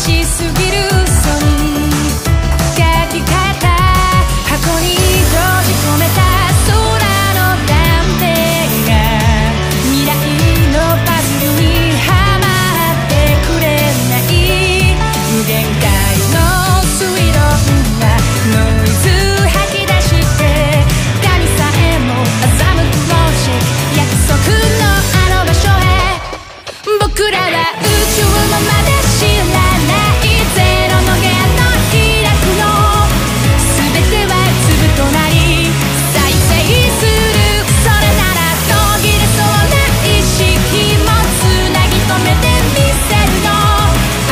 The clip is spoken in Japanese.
しすぎるそに書き方箱に閉じ込めた空の断片が未来のパズルにはまってくれない無限界の水道はノイズ吐き出して神さえも欺くロジッ約束のあの場所へ僕らは宇宙